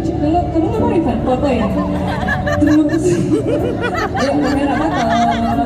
Kalau kamu nggak mau ribet foto ya? Terima kasih. Ya, kamera apa?